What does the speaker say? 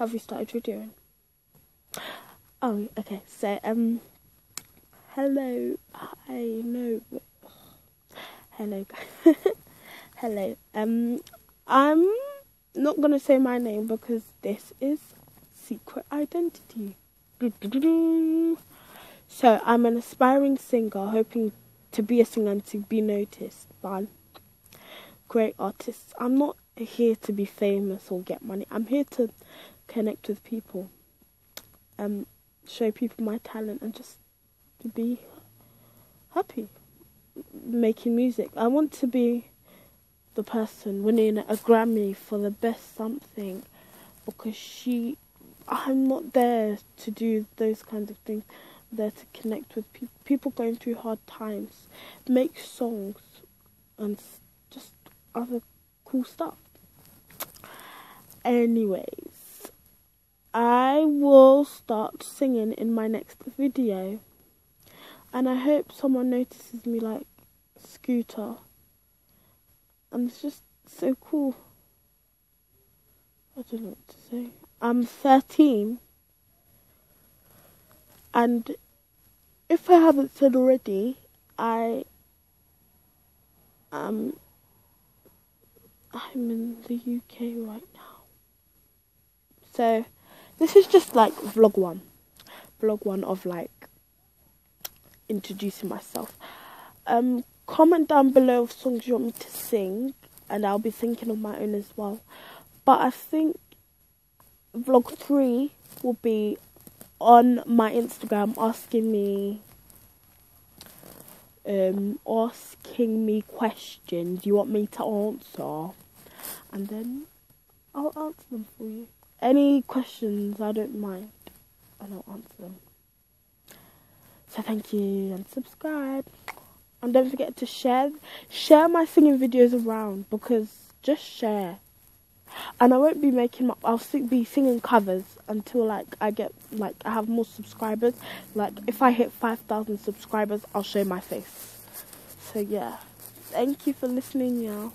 have you started videoing? Oh, okay. So, um, hello. I know. Hello, guys. hello. Um, I'm not gonna say my name because this is secret identity. So I'm an aspiring singer, hoping to be a singer and to be noticed by great artists. I'm not here to be famous or get money. I'm here to connect with people, um, show people my talent, and just to be happy making music. I want to be the person winning a Grammy for the best something because she I'm not there to do those kinds of things. I'm there to connect with pe- people going through hard times, make songs, and just other cool stuff. Anyways, I will start singing in my next video, and I hope someone notices me like Scooter. And it's just so cool. I don't know what to say. I'm 13. And if I haven't said already, I am I'm in the UK right now. So this is just like vlog one. Vlog one of like introducing myself. Um comment down below of songs you want me to sing and I'll be thinking of my own as well. But I think vlog three will be on my Instagram asking me um asking me questions you want me to answer and then I'll answer them for you. Any questions I don't mind and I'll answer them. So thank you and subscribe. And don't forget to share share my singing videos around because just share and I won't be making my, I'll be singing covers until like I get like I have more subscribers. Like if I hit 5,000 subscribers, I'll show my face. So yeah, thank you for listening, y'all.